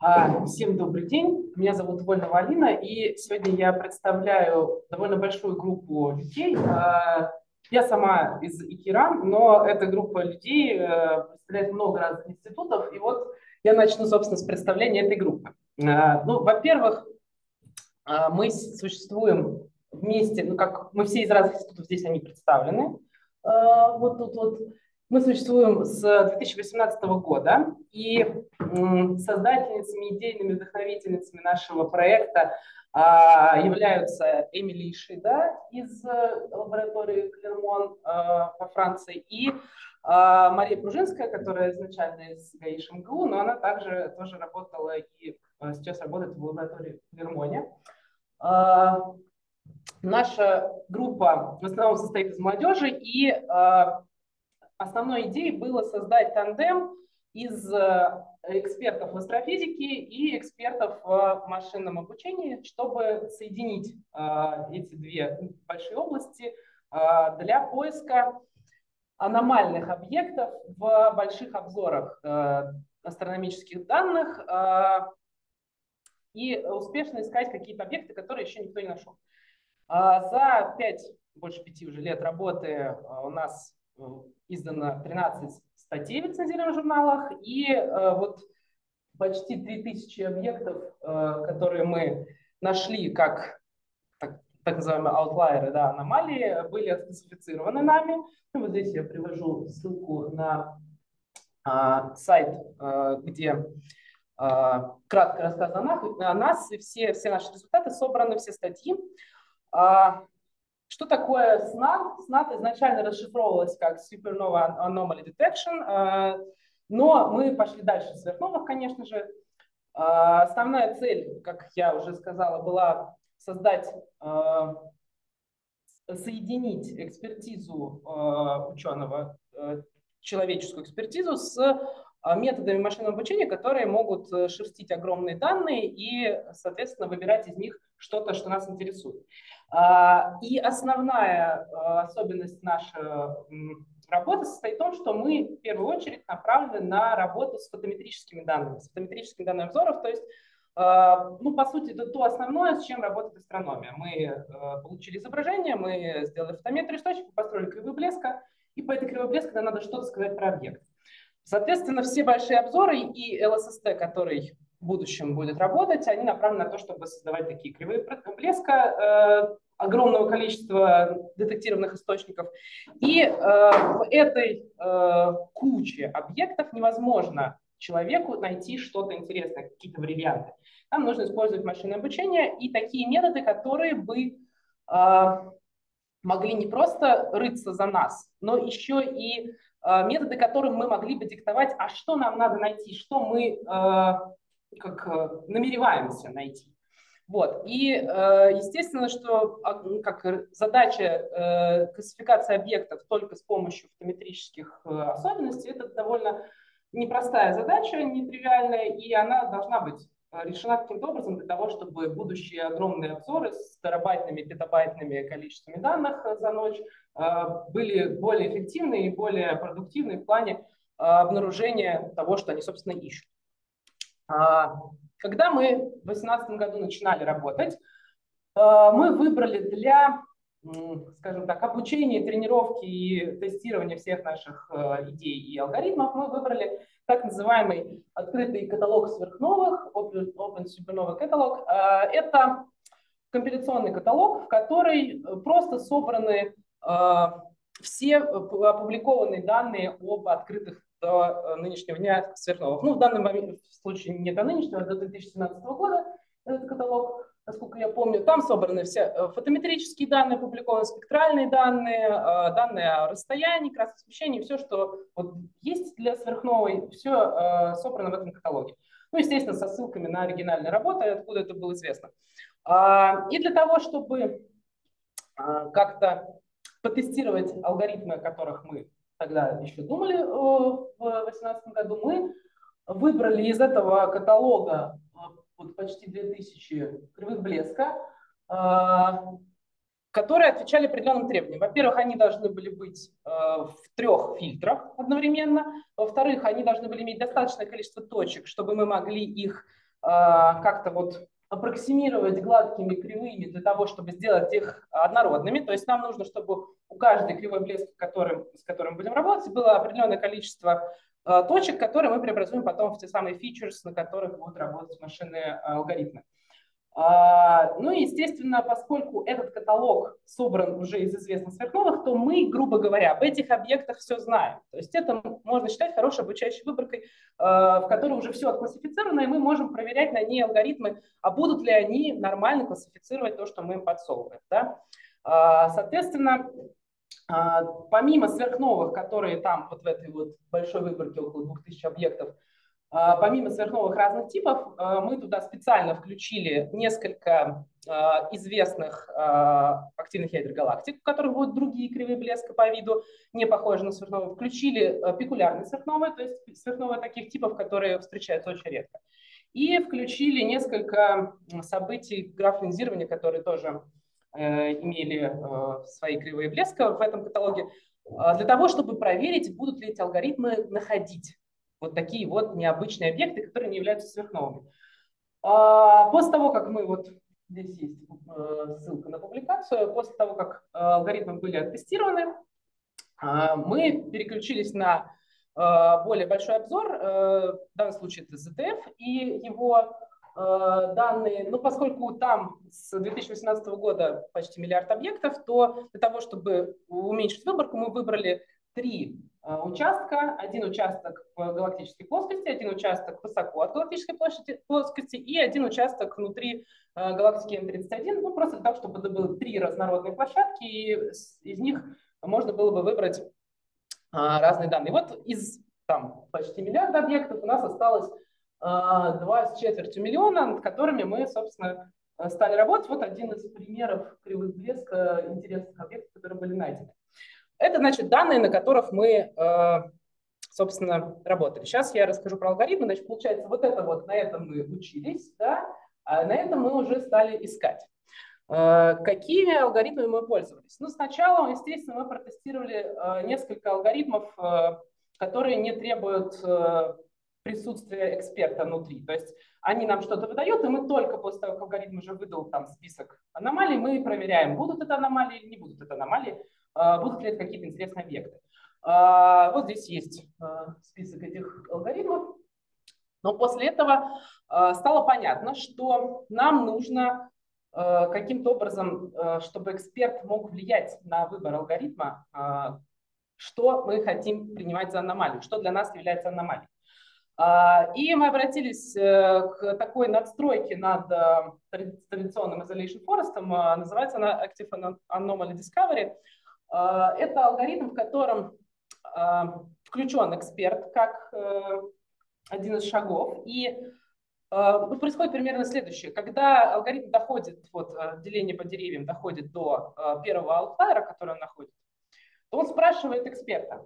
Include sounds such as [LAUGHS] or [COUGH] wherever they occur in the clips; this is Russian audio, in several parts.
А, всем добрый день, меня зовут Вольна Алина, и сегодня я представляю довольно большую группу людей. А, я сама из Икиран, но эта группа людей э, представляет много разных институтов, и вот я начну, собственно, с представления этой группы. А, ну, во-первых, мы существуем вместе, ну, как мы все из разных институтов здесь они представлены, вот тут вот. Мы существуем с 2018 года, и создательницами, идейными вдохновительницами нашего проекта а, являются Эмили Шида из э, лаборатории Клермон а, во Франции и а, Мария Пружинская, которая изначально из ГАИ МГУ, но она также тоже работала и сейчас работает в лаборатории в Клермоне. Наша группа в основном состоит из молодежи, и основной идеей было создать тандем из э, экспертов в астрофизике и экспертов в машинном обучении, чтобы соединить э, эти две большие области э, для поиска аномальных объектов в больших обзорах астрономических данных и успешно искать какие-то объекты, которые еще никто не нашел. За пять, больше пяти уже лет работы у нас издано 13 статей в лицензированных журналах, и э, вот почти 3000 объектов, э, которые мы нашли как так, так называемые аутлайеры, да, аномалии, были классифицированы нами. Ну, вот здесь я привожу ссылку на э, сайт, э, где э, кратко рассказано о нас, и все, все наши результаты собраны, все статьи. А, что такое SNAT? SNAT изначально расшифровывалось как Supernova Anomaly Detection, э, но мы пошли дальше сверхновых, конечно же. Э, основная цель, как я уже сказала, была создать, э, соединить экспертизу ученого, человеческую экспертизу с методами машинного обучения, которые могут шерстить огромные данные и, соответственно, выбирать из них что-то, что нас интересует. А, и основная а, особенность нашей работы состоит в том, что мы в первую очередь направлены на работу с фотометрическими данными, с фотометрическими данными обзоров, то есть а, ну, по сути, это то основное, с чем работает астрономия. Мы получили изображение, мы сделали фотометрию источника, построили кривую блеска, и по этой кривой блеска нам надо что-то сказать про объект. Соответственно, все большие обзоры и LSST, который в будущем будет работать, они направлены на то, чтобы создавать такие кривые блеска, э, огромного количества детектированных источников. И э, в этой э, куче объектов невозможно человеку найти что-то интересное, какие-то бриллианты. Нам нужно использовать машинное обучение и такие методы, которые бы э, могли не просто рыться за нас, но еще и э, методы, которым мы могли бы диктовать, а что нам надо найти, что мы э, как э, намереваемся найти. Вот. И естественно, что а, ну, как задача э, классификации объектов только с помощью фотометрических э, особенностей, это довольно непростая задача, нетривиальная, и она должна быть решена каким-то образом для того, чтобы будущие огромные обзоры с терабайтными, петабайтными количествами данных за ночь были более эффективны и более продуктивны в плане обнаружения того, что они, собственно, ищут. А, когда мы в 2018 году начинали работать, а, мы выбрали для, скажем так, обучения, тренировки и тестирования всех наших а, идей и алгоритмов, мы выбрали так называемый открытый каталог сверхновых, Open, Open Supernova Catalog. Это компиляционный каталог, в который просто собраны все опубликованные данные об открытых до э, нынешнего дня сверхновых. Ну, в данном случае не до нынешнего, а до 2017 года этот каталог, насколько я помню. Там собраны все э, фотометрические данные, опубликованы спектральные данные, э, данные о расстоянии, красном освещении, все, что вот есть для сверхновой, все собрано в этом каталоге. Ну, естественно, со ссылками на оригинальные работы, откуда это было известно. А, и для того, чтобы как-то потестировать алгоритмы, о которых мы тогда еще думали э, в 2018 году, мы выбрали из этого каталога э, вот почти 2000 кривых блеска, э, которые отвечали определенным требованиям. Во-первых, они должны были быть в трех фильтрах одновременно. Во-вторых, они должны были иметь достаточное количество точек, чтобы мы могли их как-то вот аппроксимировать гладкими кривыми для того, чтобы сделать их однородными. То есть нам нужно, чтобы у каждой кривой блеска, которым, с которым мы будем работать, было определенное количество э, точек, которые мы преобразуем потом в те самые features, на которых будут работать машины э, алгоритмы. А, ну и, естественно, поскольку этот каталог собран уже из известных сверхновых, то мы, грубо говоря, об этих объектах все знаем. То есть это можно считать хорошей обучающей выборкой, а, в которой уже все отклассифицировано, и мы можем проверять на ней алгоритмы, а будут ли они нормально классифицировать то, что мы им подсовываем. Да? А, соответственно, помимо сверхновых, которые там вот в этой вот большой выборке около 2000 объектов, помимо сверхновых разных типов, а, мы туда специально включили несколько а, известных активных ядер галактик, у которых будут другие кривые блеска по виду, не похожи на сверхновые. Включили пекулярные сверхновые, то есть сверхновые таких типов, которые встречаются очень редко. И включили несколько событий граф-линзирования, которые тоже э, имели э, свои кривые блеска в этом каталоге, для того, чтобы проверить, будут ли эти алгоритмы находить вот такие вот необычные объекты, которые не являются сверхновыми. А после того, как мы вот здесь есть э, ссылка на публикацию, после того, как э, алгоритмы были оттестированы, э, мы переключились на более большой обзор, в данном случае это ZTF и его данные, ну, поскольку там с 2018 года почти миллиард объектов, то для того, чтобы уменьшить выборку, мы выбрали три Э, участка, один участок в галактической плоскости, один участок высоко от галактической площади, плоскости и один участок внутри э, галактики М31, ну, просто для того, чтобы это было три разнородные площадки, и из них можно было бы выбрать а, разные данные. Вот из там почти миллиарда объектов у нас осталось два с четвертью миллиона, над которыми мы, собственно, стали работать. Вот один из примеров кривых блеска интересных объектов, которые были найдены. Это, значит, данные, на которых мы, э, собственно, работали. Сейчас я расскажу про алгоритмы. Значит, получается, вот это вот, на этом мы учились, да, а на этом мы уже стали искать. Э, какими алгоритмами мы пользовались? Ну, сначала, естественно, мы протестировали э, несколько алгоритмов, которые не требуют присутствия эксперта внутри. То есть они нам что-то выдают, и мы только после того, как алгоритм уже выдал там список аномалий, мы проверяем, будут это аномалии или не будут это аномалии. А, будут ли это какие-то интересные объекты. А, вот здесь есть а, список этих алгоритмов. Но после этого стало понятно, что нам нужно каким-то образом, чтобы эксперт мог влиять на выбор алгоритма, что мы хотим принимать за аномалию, что для нас является аномалией. И мы обратились э, к такой надстройке над э, традиционным Isolation Forest, называется она Active Anomaly Discovery. А, это алгоритм, в котором а, включен эксперт как э, один из шагов. И происходит примерно следующее. Когда алгоритм доходит, вот деление по деревьям доходит до первого аутлайера, который он находит, то он спрашивает эксперта,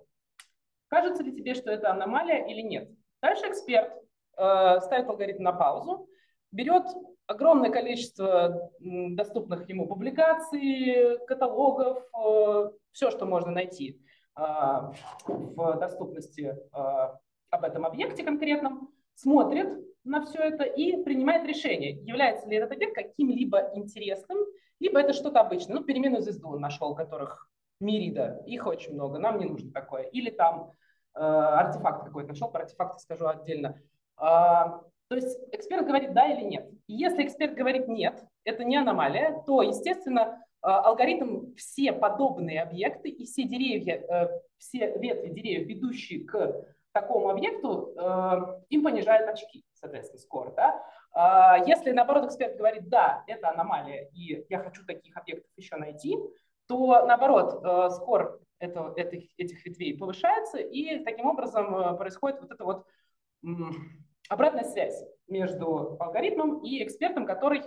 кажется ли тебе, что это аномалия или нет. Дальше эксперт ставит алгоритм на паузу, берет огромное количество доступных ему публикаций, каталогов, э, все, что можно найти а, в доступности а, об этом объекте конкретном, смотрит на все это и принимает решение, является ли этот объект каким-либо интересным, либо это что-то обычное. Ну, переменную звезду он нашел, которых мирида, их очень много, нам не нужно такое. Или там э, артефакт какой-то нашел, про артефакты скажу отдельно. А, то есть эксперт говорит да или нет. И если эксперт говорит нет, это не аномалия, то, естественно, а, алгоритм все подобные объекты и все деревья, э, все ветви деревьев, ведущие к такому объекту, э, им понижают очки, соответственно, скоро. Да? А, если, наоборот, эксперт говорит, да, это аномалия, и я хочу таких объектов еще найти, то, наоборот, э, скор это, этих ветвей повышается, и таким образом происходит вот это вот обратная связь между алгоритмом и экспертом, который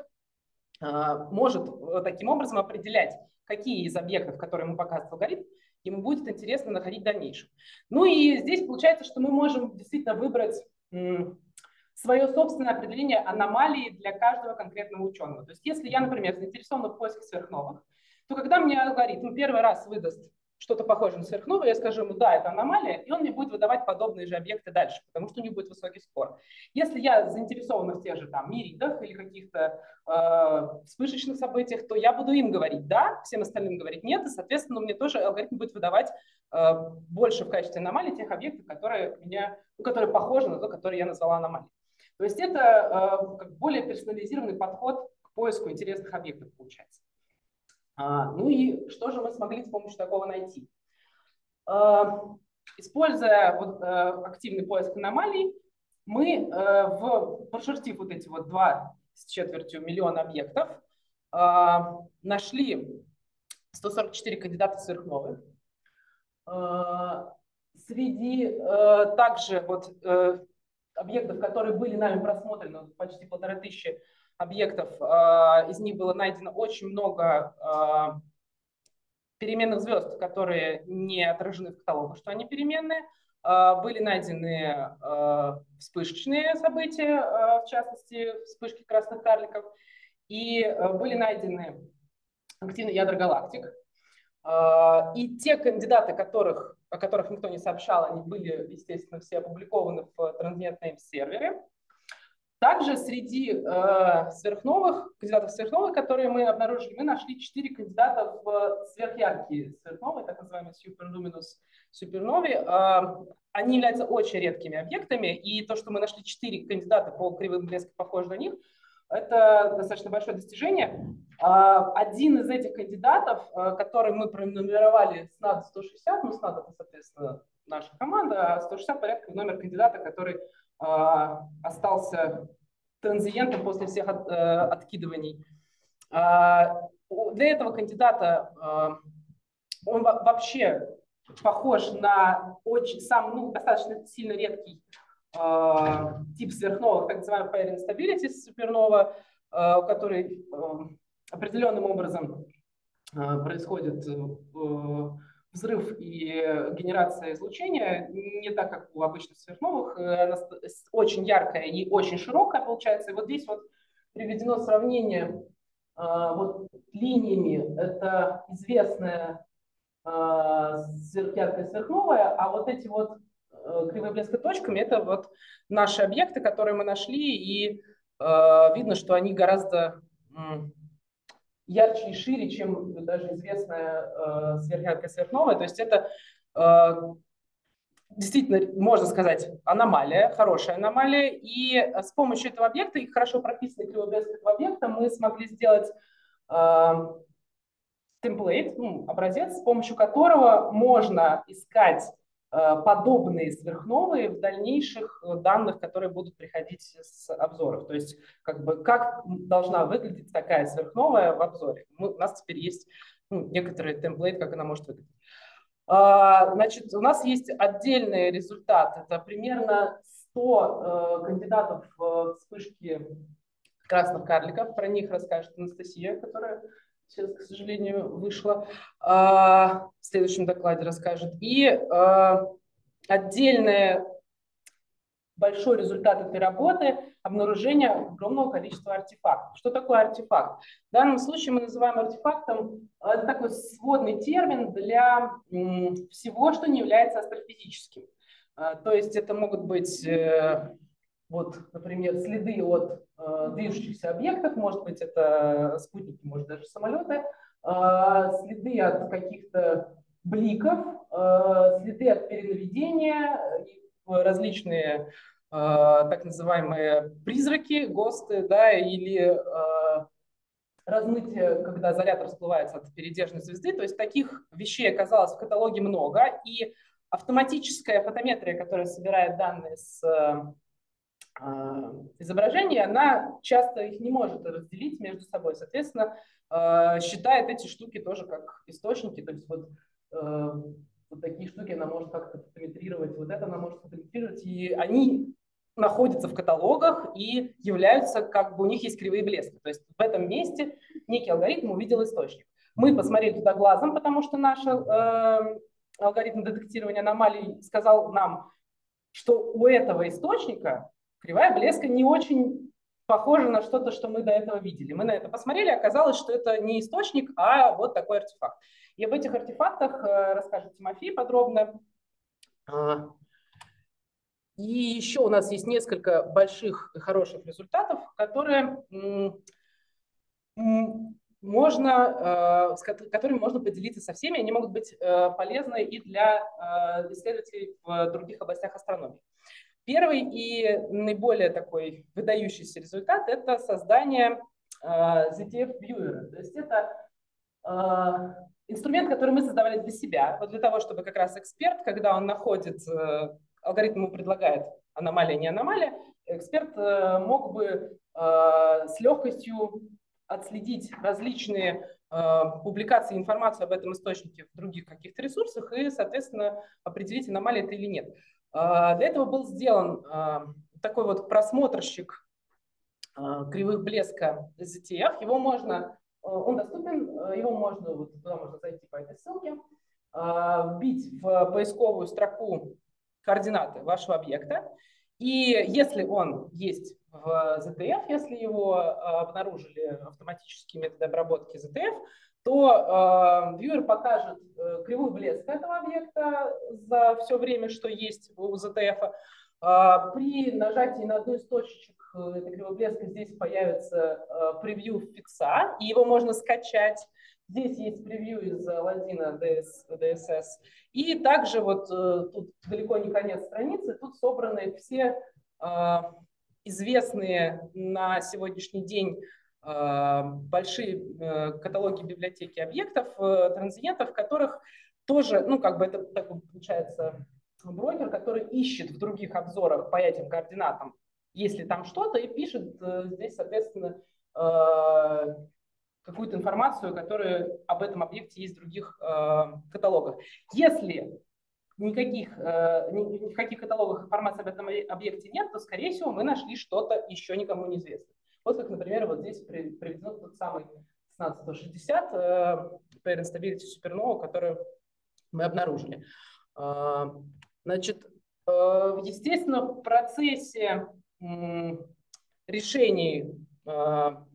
а, может э, таким образом определять, какие из объектов, которые ему показывает алгоритм, ему будет интересно находить в дальнейшем. Ну и здесь получается, что мы можем действительно выбрать свое собственное определение аномалии для каждого конкретного ученого. То есть если я, например, заинтересован в поиске сверхновых, то когда мне алгоритм первый раз выдаст что-то похожее на сверхновую, я скажу ему, да, это аномалия, и он мне будет выдавать подобные же объекты дальше, потому что у него будет высокий скор. Если я заинтересован в тех же там миридах или каких-то э, вспышечных событиях, то я буду им говорить да, всем остальным говорить нет, и, соответственно, мне тоже алгоритм будет выдавать э, больше в качестве аномалий тех объектов, которые, меня, ну, которые похожи на то, которые я назвала аномалией. То есть это э, более персонализированный подход к поиску интересных объектов получается. А, ну и что же мы смогли с помощью такого найти? А, используя вот, а, активный поиск аномалий, мы, а, в, прошертив вот эти вот два с четвертью миллиона объектов, нашли 144 кандидата. А, среди также вот, объектов, которые были нами просмотрены, почти полторы тысячи объектов, а, из них было найдено очень много а, переменных звезд, которые не отражены в каталогу, что они переменные. А, были найдены вспышечные события, в частности, вспышки красных карликов, и были найдены активные ядра галактик. И те кандидаты, которых, о которых никто не сообщал, они были, естественно, все опубликованы в Transnet Name сервере. Также среди э, сверхновых, кандидатов сверхновых, которые мы обнаружили, мы нашли 4 кандидата в сверхяркие сверхновые, так называемые superluminous суперновые. Э, они являются очень редкими объектами, и то, что мы нашли 4 кандидата по кривым блеску похожи на них, это достаточно большое достижение. Э, один из этих кандидатов, э, который мы пронумеровали с NAD 160, ну, с NAD это, соответственно, наша команда, а 160 порядка номер кандидата, который остался транзиентом после всех от, э, откидываний. А, для этого кандидата он вообще похож на очень сам ну, достаточно сильно редкий тип сверхновых, так называемый Pair Instability супернова, который определенным образом происходит взрыв и генерация излучения не так, как у обычных сверхновых, э, очень яркая и очень широкая получается. И вот здесь вот приведено сравнение вот линиями. Это известная сверхяркая сверхновая, а вот эти вот э, кривые блеска точками это вот наши объекты, которые мы нашли, и видно, что они гораздо ярче и шире, чем даже известная э, сверхяркая сверхновая. То есть это э, действительно, можно сказать, аномалия, хорошая аномалия. И с помощью этого объекта и хорошо прописанной кривобрезкого объекта мы смогли сделать э, темплейт, ну, образец, с помощью которого можно искать Э, подобные сверхновые в дальнейших э, данных, которые будут приходить с обзоров. То есть как, бы, как должна выглядеть такая сверхновая в обзоре. Мы, у нас теперь есть ну, некоторый темплейт, как она может выглядеть. А, значит, у нас есть отдельный результат. Это примерно 100 э, кандидатов в вспышки красных карликов. Про них расскажет Анастасия, которая сейчас, к сожалению, вышла, а, в следующем докладе расскажет. И а, отдельный большой результат этой работы – обнаружение огромного количества артефактов. Что такое артефакт? В данном случае мы называем артефактом а, это такой сводный термин для всего, что не является астрофизическим. То есть это могут быть э, вот, например, следы от движущихся объектов, может быть, это спутники, может, даже самолеты, э, следы от каких-то бликов, э, следы от перенаведения, различные э, так называемые призраки, ГОСТы, да, или э, размытие, когда заряд расплывается от передержной звезды. То есть таких вещей оказалось в каталоге много, и автоматическая фотометрия, которая собирает данные с изображений, она часто их не может разделить между собой. Соответственно, а, считает эти штуки тоже как источники. То есть вот, а, вот такие штуки она может как-то фотометрировать, вот это она может фотометрировать, и они находятся в каталогах и являются, как бы у них есть кривые блески. То есть в этом месте некий алгоритм увидел источник. Мы посмотрели туда глазом, потому что наш э, алгоритм детектирования аномалий сказал нам, что у этого источника кривая блеска не очень похоже на что-то, что мы до этого видели. Мы на это посмотрели, оказалось, что это не источник, а вот такой артефакт. И об этих артефактах э, расскажет Тимофей подробно. А, и еще у нас есть несколько больших и хороших результатов, которые можно, э, с которыми можно поделиться со всеми. Они могут быть э, полезны и для исследователей в других областях астрономии. Первый и наиболее такой выдающийся результат – это создание ZTF Viewer. То есть это инструмент, который мы создавали для себя, вот для того, чтобы как раз эксперт, когда он находит, э, алгоритм ему предлагает аномалия, не аномалия, эксперт мог бы с легкостью отследить различные публикации, информацию об этом источнике в других каких-то ресурсах и, соответственно, определить, аномалия это или нет. Для этого был сделан такой вот просмотрщик кривых блеска ZTF. Его можно он доступен, его можно, вот туда можно зайти по этой ссылке, вбить в поисковую строку координаты вашего объекта. И если он есть в ZTF, если его обнаружили автоматические методы обработки ZTF, то э, viewer покажет э, кривую блеск этого объекта за все время, что есть у ZTF. Э, при нажатии на одну из точечек этой кривой блеска здесь появится э, превью фикса, и его можно скачать. Здесь есть превью из Ладина DS, DSS. И также вот э, тут далеко не конец страницы, тут собраны все э, известные на сегодняшний день большие каталоги библиотеки объектов, транзиентов, которых тоже, ну, как бы это такой получается брокер, который ищет в других обзорах по этим координатам если там что-то, и пишет э, здесь, соответственно, э, какую-то информацию, которая об этом объекте есть в других э, каталогах. Если никаких, ни в каталогах информации об этом объекте нет, то, скорее всего, мы нашли что-то еще никому неизвестное. Вот как, например, вот здесь приведен тот самый 16160 Parent Stability Supernova, который мы обнаружили. Значит, естественно, в процессе решений а,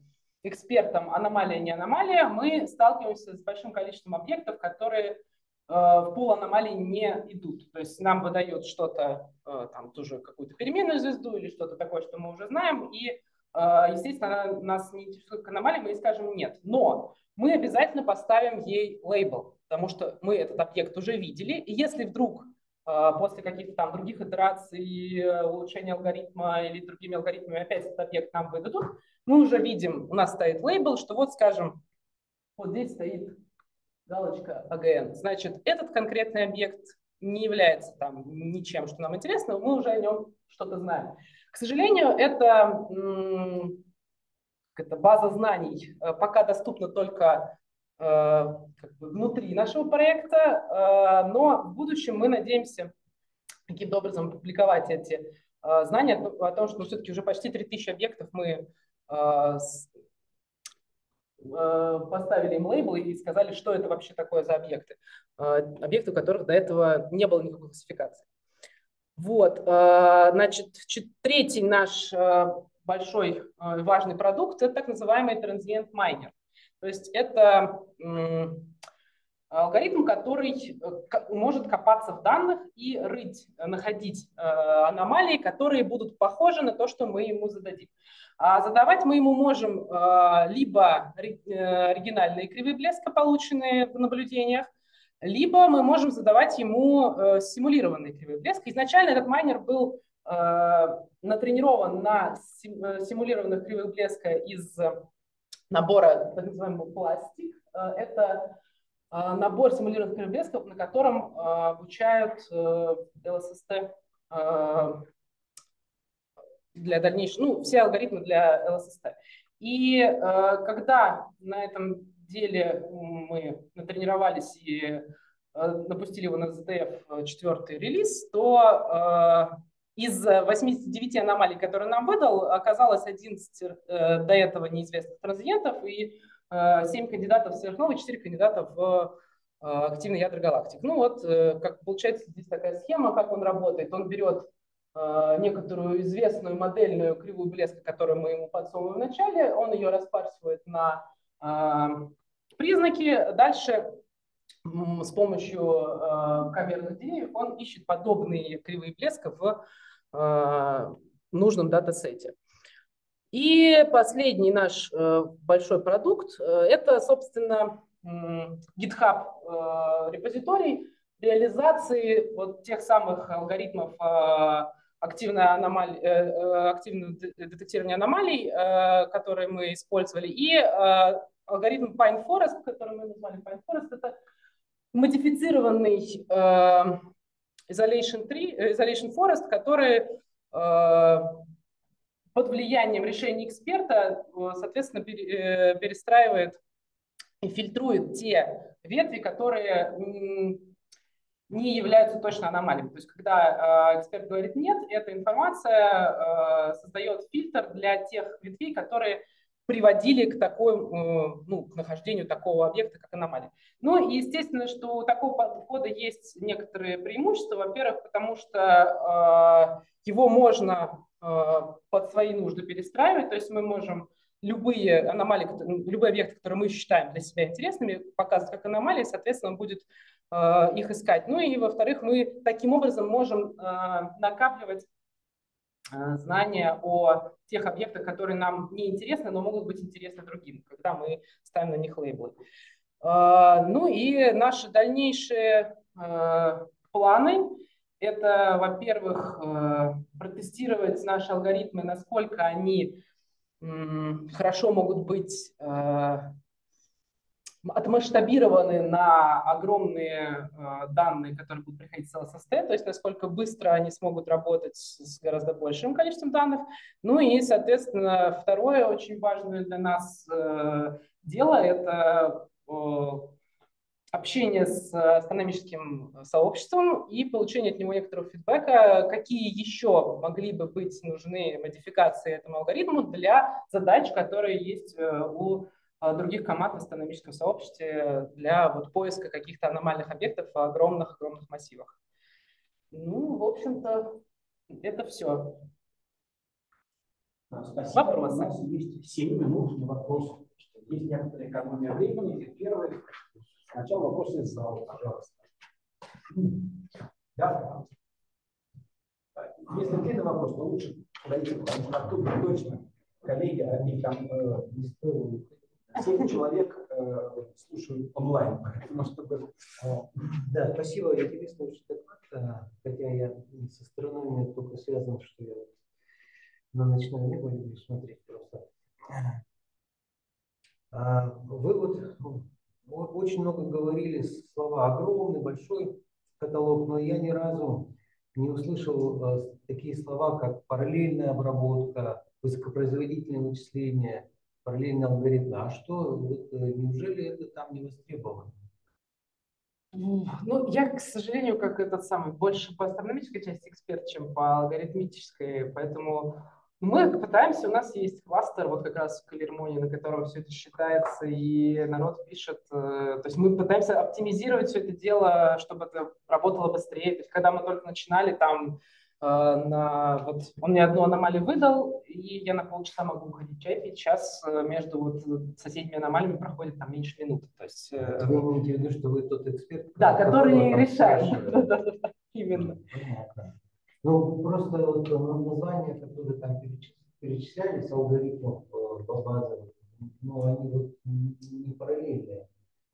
экспертам аномалия, не аномалия, мы сталкиваемся с большим количеством объектов, которые в пул аномалий не идут. То есть нам выдает что-то, там тоже какую-то переменную звезду или что-то такое, что мы уже знаем, и, естественно, нас не интересует к аномалии, мы ей скажем нет. Но мы обязательно поставим ей лейбл, потому что мы этот объект уже видели, и если вдруг а, после каких-то там других итераций, э, улучшения алгоритма или другими алгоритмами опять этот объект нам выдадут, мы уже видим, у нас стоит лейбл, что вот, скажем, вот здесь стоит галочка AGN. Значит, этот конкретный объект не является там ничем, что нам интересно, мы уже о нем что-то знаем. К сожалению, это, это база знаний э, пока доступна только Э, как бы внутри нашего проекта, э, но в будущем мы надеемся каким-то образом публиковать эти знания о том, что все-таки уже почти 3000 объектов мы поставили им лейбл и сказали, что это вообще такое за объекты. Объекты, у которых до этого не было никакой классификации. Вот, значит, третий наш большой важный продукт – это так называемый транзиент майнер. То есть это алгоритм, который э, может копаться в данных и рыть, находить э, аномалии, которые будут похожи на то, что мы ему зададим. А задавать мы ему можем э, либо оригинальные кривые блеска, полученные в наблюдениях, либо мы можем задавать ему симулированные кривые блеска. Изначально этот майнер был натренирован на симулированных кривых блеска из набора так называемого пластик. Э, это э, набор симулированных кривоблесков, на котором э, обучают ЛССТ для дальнейшего, ну, все алгоритмы для ЛССТ. И когда на этом деле мы натренировались и напустили его на ZDF четвертый релиз, то из 89 аномалий, которые нам выдал, оказалось 11 э, до этого неизвестных транзиентов и э, 7 кандидатов в сверхновые, 4 кандидата в э, активный ядро галактик. Ну вот, э, как получается здесь такая схема, как он работает. Он берет э, некоторую известную модельную кривую блеска, которую мы ему подсовываем в начале, он ее распарсивает на э, признаки. Дальше с помощью э, камерных деревьев он ищет подобные кривые блеска в э, нужном датасете. И последний наш э, большой продукт – это, собственно, GitHub репозиторий реализации вот тех самых алгоритмов активное, аномаль... активное детектирование аномалий, которые мы использовали, и алгоритм Pine Forest, который мы назвали Pine Forest, это модифицированный э, Isolation, tree, Isolation Forest, который э, под влиянием решения эксперта, э, соответственно, э, перестраивает и фильтрует те ветви, которые не являются точно аномалиями. То есть, когда э, эксперт говорит нет, эта информация создает фильтр для тех ветвей, которые приводили к, такой, э, ну, к нахождению такого объекта, как аномалия. Ну и естественно, что у такого подхода есть некоторые преимущества. Во-первых, потому что э, его можно э, под свои нужды перестраивать, то есть мы можем любые аномалии, любые объекты, которые мы считаем для себя интересными, показывать как аномалии, соответственно, он будет их искать. Ну и, во-вторых, мы таким образом можем накапливать знания о тех объектах, которые нам не интересны, но могут быть интересны другим, когда мы ставим на них лейблы. Э, ну и наши дальнейшие э, планы – это, во-первых, протестировать наши алгоритмы, насколько они хорошо могут быть отмасштабированы на огромные э, данные, которые будут приходить с LSST, то есть насколько быстро они смогут работать с гораздо большим количеством данных. Ну и, соответственно, второе очень важное для нас э, дело – это э, общение с астрономическим сообществом и получение от него некоторого фидбэка, какие еще могли бы быть нужны модификации этому алгоритму для задач, которые есть у а, других команд в астрономическом сообществе для вот поиска каких-то аномальных объектов в огромных-огромных массивах. Ну, в общем-то, это все. Спасибо. Вопросы? У нас есть 7 минут на вопросы. Есть некоторые экономия времени. Первый. Сначала вопросы из зала, пожалуйста. Да? Если длинный вопрос, то лучше подойти, потому что оттуда точно коллеги, они там э, не стоят 7 человек э, слушают онлайн, поэтому чтобы... Да, спасибо. Интересно очень доклад, хотя я со астрономией только связан, что я на ночном небо люблю смотреть просто. А, вы ну, очень много говорили слова огромный, большой каталог, но я ни разу не услышал э, такие слова, как параллельная обработка, высокопроизводительное вычисление, параллельные алгоритмы. А что, вот, э, неужели это там не востребовано? Ну, я, к сожалению, как этот самый, больше по астрономической части эксперт, чем по алгоритмической, поэтому мы пытаемся, у нас есть кластер, вот как раз в Калермоне, на котором все это считается, и народ пишет, э, то есть мы пытаемся оптимизировать все это дело, чтобы это работало быстрее. То есть когда мы только начинали, там на, вот, он мне одну аномалию выдал, и я на полчаса могу выходить чай пить. Сейчас э, между вот соседними аномалиями проходит там меньше минуты. То есть, э, вы имеете в виду, что вы тот эксперт? Да, который решает. [LAUGHS] Именно. Ну, просто вот названия, которые там перечислялись, алгоритмов по базам, ну, они вот не параллельные.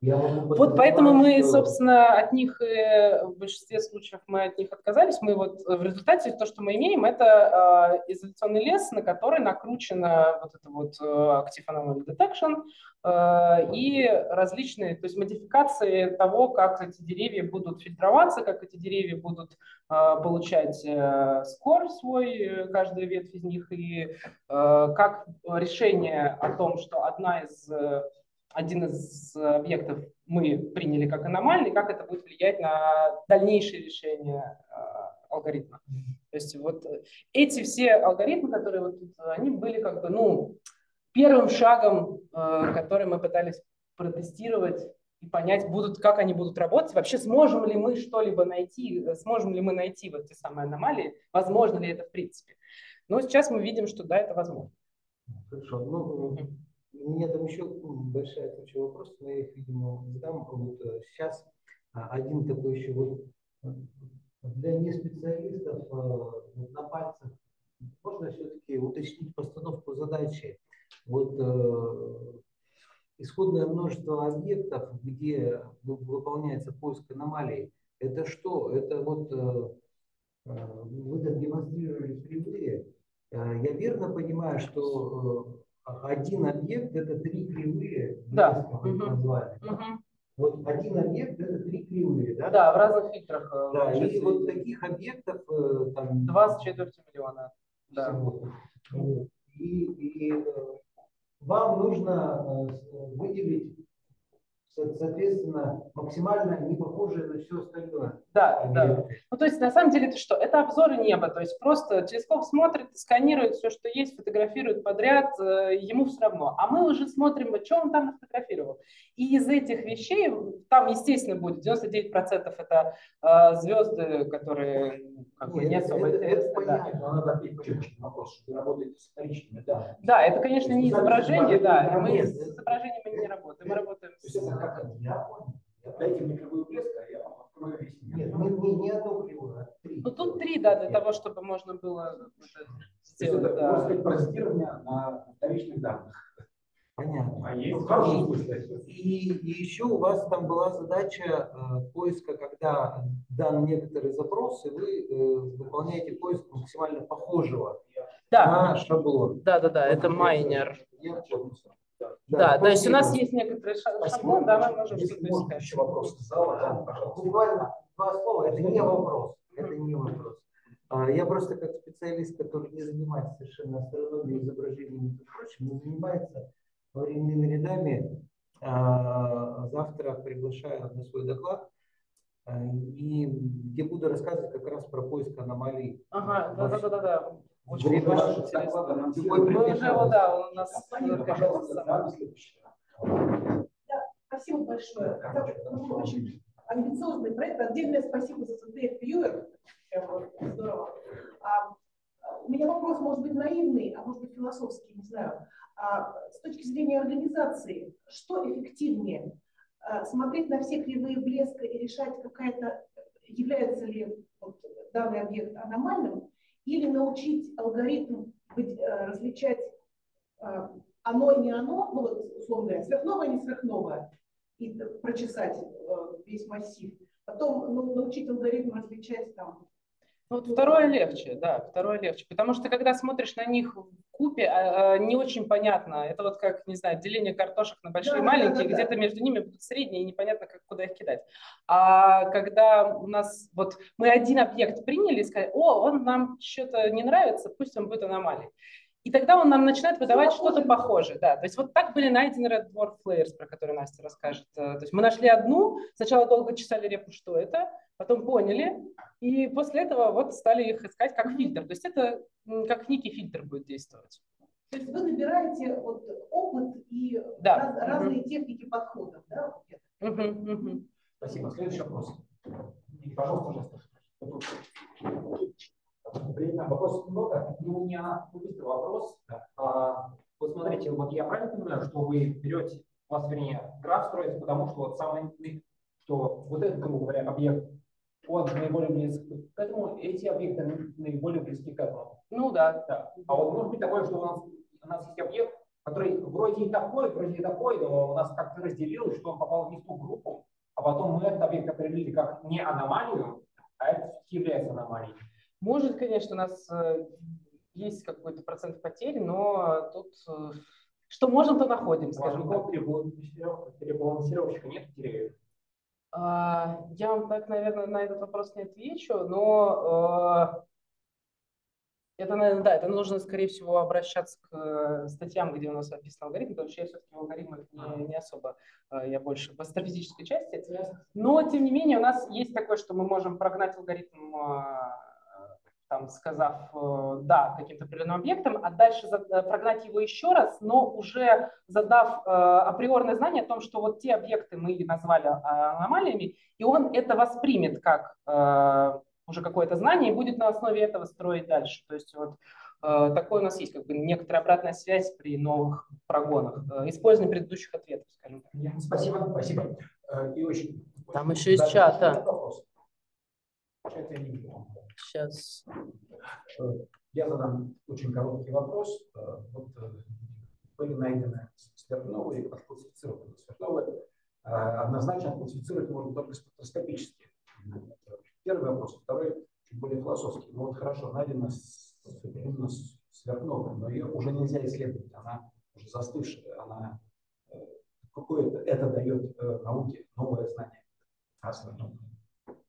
Вот поэтому мы, собственно, от них в большинстве случаев мы от них отказались. Мы вот в результате то, что мы имеем, это э, изоляционный лес, на который накручена вот это вот э, Active Anomaly Detection э, и различные, то есть модификации того, как эти деревья будут фильтроваться, как эти деревья будут э, получать э, скор свой, каждая ветвь из них, и э, как решение о том, что одна из один из объектов мы приняли как аномальный, как это будет влиять на дальнейшее решение э, алгоритма. То есть вот эти все алгоритмы, которые вот тут, они были как бы, ну, первым шагом, э, который мы пытались протестировать и понять, будут, как они будут работать, вообще сможем ли мы что-либо найти, сможем ли мы найти вот эти самые аномалии, возможно ли это в принципе. Но сейчас мы видим, что да, это возможно. Хорошо. Ну, у меня там еще большая куча вопросов, но я их, видимо, задам. Вот сейчас э, один такой еще вот э, для неспециалистов э, на пальцах можно все-таки уточнить постановку задачи. Вот исходное множество объектов, где выполняется поиск аномалий, это что? Это вот вы там демонстрировали кривые. Я верно понимаю, что один объект это три кривые, да. назвали. Угу. Вот один объект это три кривые, да? Да, в разных фильтрах. Э, да, и вот таких объектов э, там... Два с четвертью миллиона. Да. И, и э, вам нужно выделить соответственно, максимально не похожие на все остальное. Да, да. Ну, то есть, на самом деле, это что? Это обзоры неба. То есть, просто телескоп смотрит, сканирует все, что есть, фотографирует подряд, э, ему все равно. А мы уже смотрим, что он там фотографировал. И из этих вещей, там, естественно, будет 99% это э, звезды, которые как бы, не особо это, интересны. Это понятно, да. надо ответить вопрос, что вы работаете с вторичными данными. Да, это, конечно, не изображение, да. Мы с изображениями не работаем. Мы работаем с как я понял. Дайте мне кривую блеска, а я вам открою весь мир. Нет, мы не, не одну кривую, а три. Ну тут три, да, для того, чтобы можно было сделать. Это, да. можно сказать, паразитирование на вторичных данных. Понятно. А есть и, и, и еще у вас там была задача э, поиска, когда дан некоторый запрос, и вы э, выполняете поиск максимально похожего да. на шаблон. Да, да, да, это майнер. Я да, да, то есть у нас есть некоторые шаблон, да, мы можем что-то искать. Еще вопрос зала, да, пожалуйста. Буквально два слова, это не вопрос, это не вопрос. А, я просто как специалист, который не занимается совершенно астрономией, изображениями и прочим, но занимается временными рядами, а, завтра приглашаю на свой доклад, а, и где буду рассказывать как раз про поиск аномалий. Ага, да-да-да. Очень интересно. Мы уже, вот, да, у нас... Пожалуйста, спасибо большое. Это очень амбициозный проект. Отдельное спасибо за ZDF Viewer. Здорово. А, у меня вопрос может быть наивный, а может быть философский, не знаю. А, с точки зрения организации, что эффективнее? А, смотреть на все кривые блеска и решать, какая-то является ли вот, данный объект аномальным, или научить алгоритм быть, э, различать э, оно и не оно, ну вот условно говоря, сверхновое, не сверхновое, и прочесать э, весь массив. Потом ну, научить алгоритм различать там ну, вот второе легче, да, второе легче. Потому что когда смотришь на них в купе, а, а, не очень понятно. Это вот как, не знаю, деление картошек на большие и да, маленькие, да, да, где-то между ними будут средние, и непонятно, как, куда их кидать. А когда у нас, вот мы один объект приняли и сказали, о, он нам что-то не нравится, пусть он будет аномалией. И тогда он нам начинает выдавать что-то похожее. Да. То есть вот так были найдены Red Dwarf Flares, про которые Настя расскажет. Э, то есть мы нашли одну, сначала долго чесали репу, что это, потом поняли, и после этого вот стали их искать как фильтр. То есть это как некий фильтр будет действовать. То есть вы набираете вот опыт и да. раз, разные угу. техники подходов, да? Угу, угу. Спасибо. Следующий вопрос. Пожалуйста, пожалуйста. Время вопросов много. Ну, у меня быстрый вопрос. А, вот смотрите, вот я правильно понимаю, что вы берете, у вас, вернее, граф строится, потому что вот самый, что вот этот, грубо говоря, объект, он наиболее близок к этому, эти объекты наиболее близки к этому. Ну да. да. А вот может быть такое, что у нас, у нас есть объект, который вроде и такой, вроде и такой, но у нас как-то разделилось, что он попал не в ту группу, а потом мы этот объект определили как не аномалию, а это является аномалией. Может, конечно, у нас э, есть какой-то процент потерь, но тут э, что можем, то находим, скажем так. Перебалансировщика нет теряев? А, я вам так, наверное, на этот вопрос не отвечу, но э, это, наверное, да, это нужно, скорее всего, обращаться к статьям, где у нас описан алгоритм, потому что я все-таки в алгоритмах не, не особо, я больше в астрофизической части. Но, тем не менее, у нас есть такое, что мы можем прогнать алгоритм там, сказав э, «да» каким-то определенным объектом, а дальше э, прогнать его еще раз, но уже задав э, априорное знание о том, что вот те объекты мы назвали аномалиями, и он это воспримет как уже какое-то знание и будет на основе этого строить дальше. То есть вот такое у нас есть, как бы некоторая обратная связь при новых прогонах. Использование предыдущих ответов, скажем так. Спасибо, спасибо. И очень... Там еще из чата. Это я не вижу. Сейчас. Э, я задам очень короткий вопрос. Э, вот э, были найдены сверхновые, классифицированы сверхновые. Однозначно классифицировать можно только спектроскопически. Первый вопрос. Второй, чуть более философский. Ну вот хорошо, найдена именно сверхновая, но ее уже нельзя исследовать. Она уже застывшая, она какое-то это дает науке новое знание о сверхновой.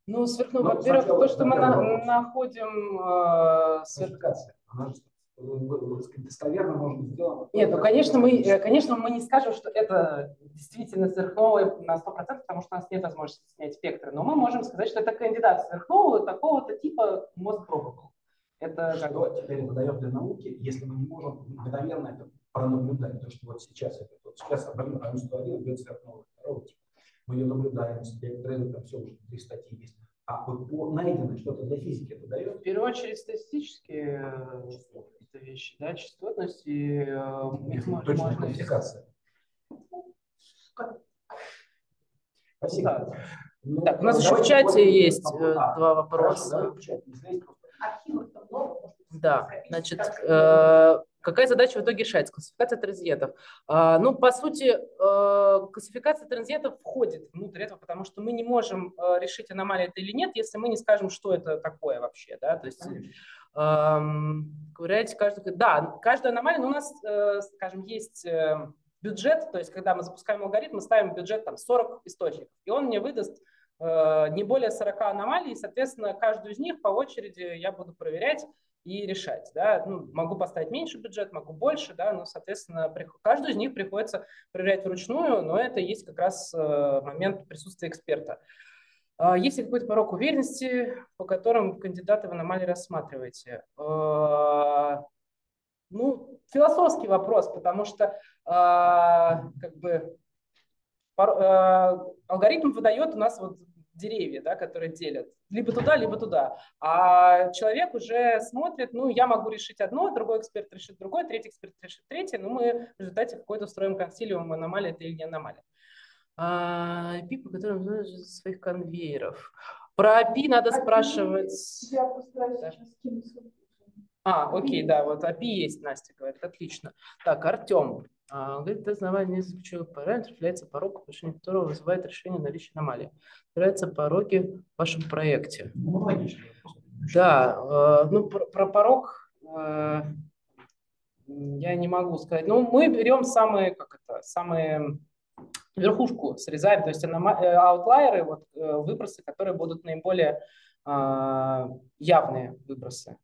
Ну, сверхновая, ну, во-первых, то, что мы на, находим э, сверхновая. Достоверно может быть сделано. Нет, ну, конечно, мы, э, конечно, мы не скажем, что это действительно сверхновая на 100%, потому что у нас нет возможности снять спектры, но мы можем сказать, что это кандидат сверхнового такого-то типа most probable. Это что как... теперь это дает для науки, если мы не можем мгновенно это пронаблюдать, то, что вот сейчас это вот сейчас Абрамин 101 идет сверхновая второго типа мы ее наблюдаем, спектры, там все уже три статьи есть. А вот по найденной что-то для физики это дает? В первую очередь статистические э, вещи, да, частотность и э, их можно... Точная классификация. Спасибо. Да. Ну, так, у нас еще в чате есть э, а, два вопроса. Да, значит, э, Какая задача в итоге решается? Классификация транзитов. А, ну, по сути, э, классификация транзитов входит внутрь этого, потому что мы не можем э, решить, аномалия это или нет, если мы не скажем, что это такое вообще. Да? То есть, ковыряете каждую... Да, каждая аномалия, но у нас, э, скажем, есть бюджет, то есть когда мы запускаем алгоритм, мы ставим бюджет там 40 источников, и он мне выдаст не более 40 аномалий, и, соответственно, каждую из них по очереди я буду проверять, и решать. Да? Ну, могу поставить меньше бюджет, могу больше, да, но, соответственно, каждую из них приходится проверять вручную, но это есть как раз э, момент присутствия эксперта. А есть ли какой-то порог уверенности, по которым кандидаты в аномалии рассматриваете? А, ну, философский вопрос, потому что а, как бы алгоритм выдает у нас вот деревья, да, которые делят. Либо туда, либо туда. А человек уже смотрит, ну, я могу решить одно, другой эксперт решит другое, третий эксперт решит третье, но мы в результате какой-то устроим консилиум, аномалия это или не аномалия. А, API, по которым своих конвейеров. Про API надо а спрашивать. А, окей, да, вот API есть, Настя говорит, отлично. Так, Артем. А, говорит, основание ключевых параметров является порог, повышение которого вызывает решение наличия аномалии. Являются пороги в вашем проекте. Ну, да, э, ну про, про порог э, я не могу сказать. Ну, мы берем самые, как это, самые верхушку срезаем, то есть э, аутлайеры, вот выбросы, которые будут наиболее явные выбросы.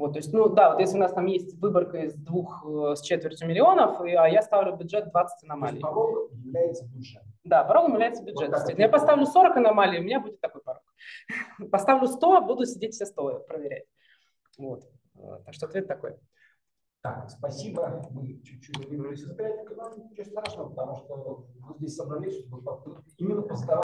Вот, то есть, ну да, вот если у нас там есть выборка из двух э, с четвертью миллионов, и, а я ставлю бюджет 20 аномалий. порог является бюджет. Да, порогом является бюджет. Вот я поставлю 40 аномалий, у меня будет такой порог. [LAUGHS] Поставлю 100, буду сидеть все 100 проверять. Вот. Э, так что ответ такой. Так, спасибо. Мы чуть-чуть выбрались из графика, но ничего страшного, потому что мы здесь собрались, чтобы именно поздавать.